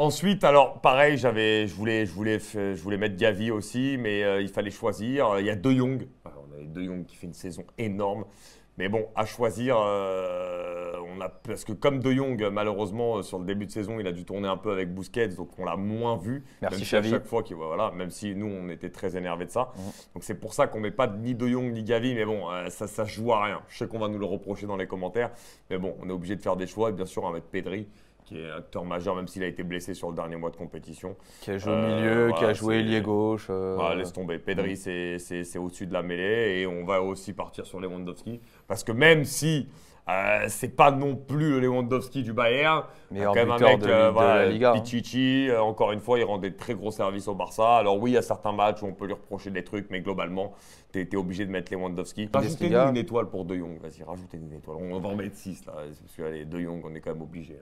Ensuite, alors pareil, j'avais, je voulais, je voulais, je voulais mettre Gavi aussi, mais euh, il fallait choisir. Il y a De Jong. Alors, on a De Jong qui fait une saison énorme, mais bon, à choisir, euh, on a parce que comme De Jong, malheureusement, sur le début de saison, il a dû tourner un peu avec Busquets, donc on l'a moins vu. Merci même si à chaque fois qu'il voilà, même si nous on était très énervés de ça. Mhm. Donc c'est pour ça qu'on met pas ni De Jong ni Gavi, mais bon, euh, ça, ça joue à rien. Je sais qu'on va nous le reprocher dans les commentaires, mais bon, on est obligé de faire des choix. Et bien sûr, on va mettre Pedri, qui est acteur majeur, même s'il a été blessé sur le dernier mois de compétition. Qui a joué au Euh, milieu, qui a joué ailier gauche. euh, Voilà, laisse tomber. Pedri, c'est- c'est c'est au-dessus de la mêlée. Et on va aussi partir sur Lewandowski. Parce que même si euh, c'est pas non plus le Lewandowski du Bayern, Meilleur quand même un mec, de, euh, de voilà, la Liga. hein. Pichichi, euh, encore une fois, il rend des très gros services au Barça. Alors oui, il y a certains matchs où on peut lui reprocher des trucs, mais globalement, tu es, obligé de mettre Lewandowski. Rajoutez-nous une étoile pour De Jong. Vas-y, rajoutez une étoile. On va en mettre 6 là. Parce que allez, De Jong, on est quand même obligé.